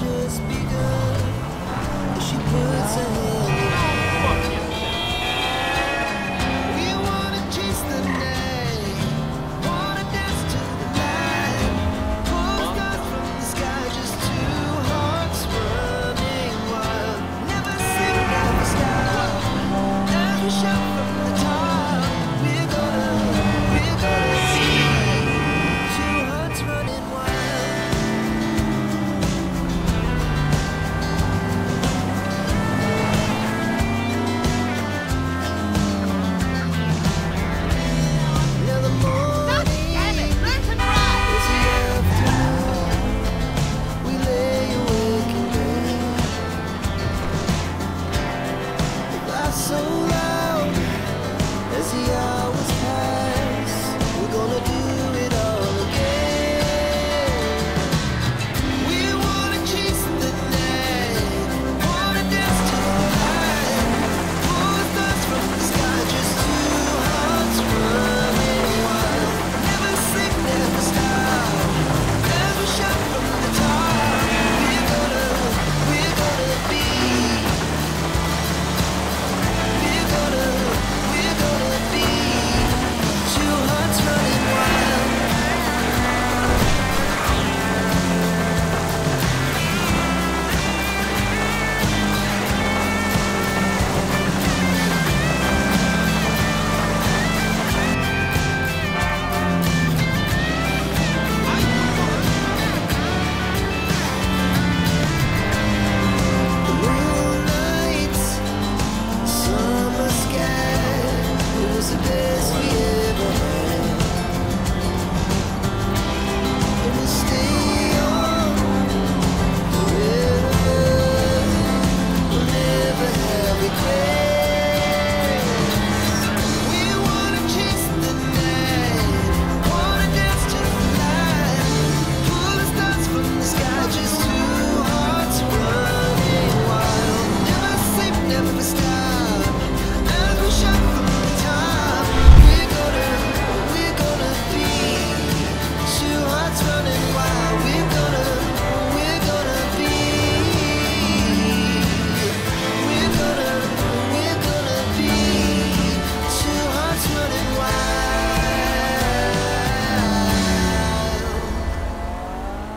just begun. She puts her so